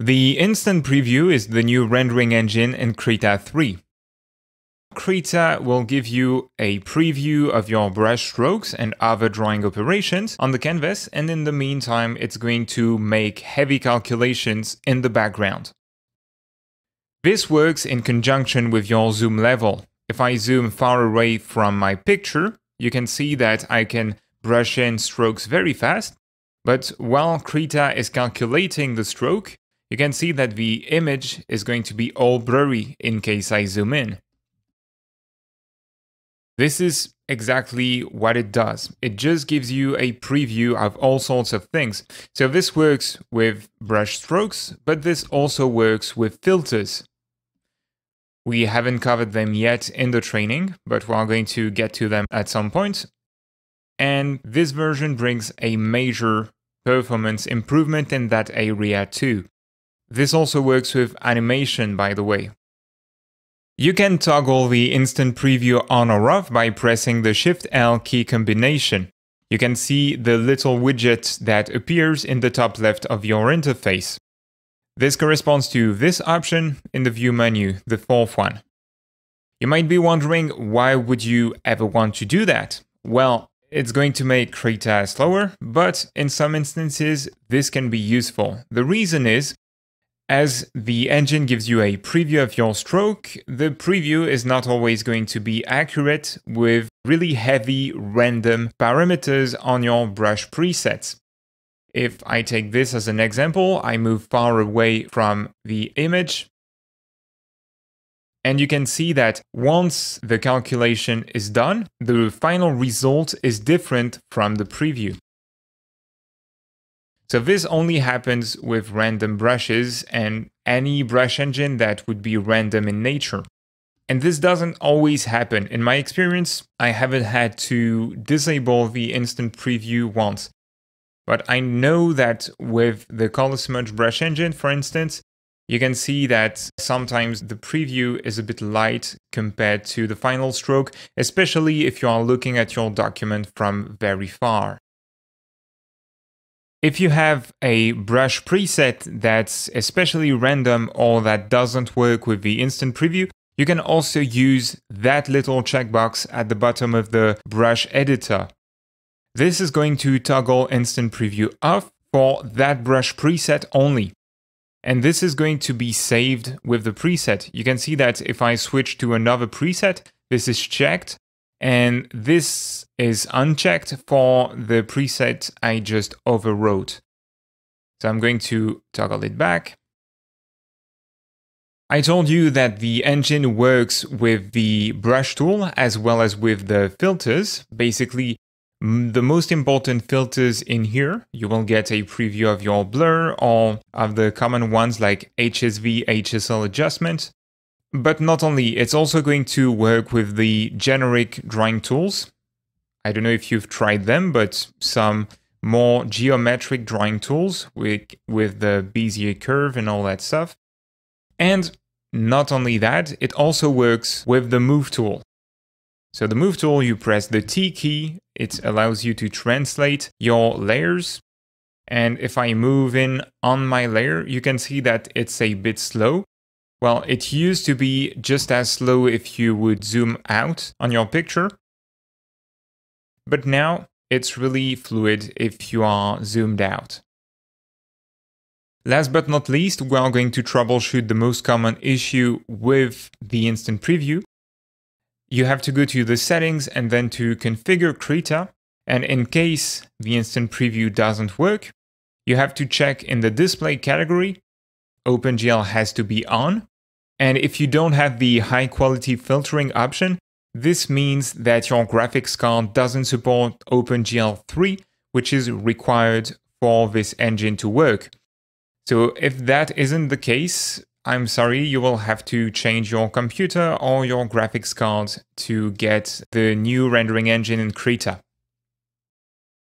The Instant Preview is the new rendering engine in Krita 3. Krita will give you a preview of your brush strokes and other drawing operations on the canvas, and in the meantime, it's going to make heavy calculations in the background. This works in conjunction with your zoom level. If I zoom far away from my picture, you can see that I can brush in strokes very fast, but while Krita is calculating the stroke, you can see that the image is going to be all blurry in case I zoom in. This is exactly what it does. It just gives you a preview of all sorts of things. So this works with brush strokes, but this also works with filters. We haven't covered them yet in the training, but we're going to get to them at some point. And this version brings a major performance improvement in that area too. This also works with animation, by the way. You can toggle the instant preview on or off by pressing the Shift-L key combination. You can see the little widget that appears in the top left of your interface. This corresponds to this option in the View menu, the fourth one. You might be wondering why would you ever want to do that? Well, it's going to make Krita slower, but in some instances this can be useful. The reason is as the engine gives you a preview of your stroke, the preview is not always going to be accurate with really heavy random parameters on your brush presets. If I take this as an example, I move far away from the image. And you can see that once the calculation is done, the final result is different from the preview. So this only happens with random brushes and any brush engine that would be random in nature. And this doesn't always happen. In my experience, I haven't had to disable the instant preview once. But I know that with the Color Smudge brush engine, for instance, you can see that sometimes the preview is a bit light compared to the final stroke, especially if you are looking at your document from very far. If you have a brush preset that's especially random or that doesn't work with the instant preview, you can also use that little checkbox at the bottom of the brush editor. This is going to toggle instant preview off for that brush preset only. And this is going to be saved with the preset. You can see that if I switch to another preset, this is checked and this is unchecked for the preset I just overwrote. So I'm going to toggle it back. I told you that the engine works with the brush tool as well as with the filters. Basically, the most important filters in here, you will get a preview of your blur or of the common ones like HSV, HSL adjustment. But not only, it's also going to work with the generic drawing tools. I don't know if you've tried them, but some more geometric drawing tools with, with the Bezier curve and all that stuff. And not only that, it also works with the Move tool. So the Move tool, you press the T key, it allows you to translate your layers. And if I move in on my layer, you can see that it's a bit slow. Well, it used to be just as slow if you would zoom out on your picture. But now it's really fluid if you are zoomed out. Last but not least, we are going to troubleshoot the most common issue with the instant preview. You have to go to the settings and then to configure Krita. And in case the instant preview doesn't work, you have to check in the display category, OpenGL has to be on. And if you don't have the high quality filtering option, this means that your graphics card doesn't support OpenGL 3, which is required for this engine to work. So if that isn't the case, I'm sorry, you will have to change your computer or your graphics card to get the new rendering engine in Krita.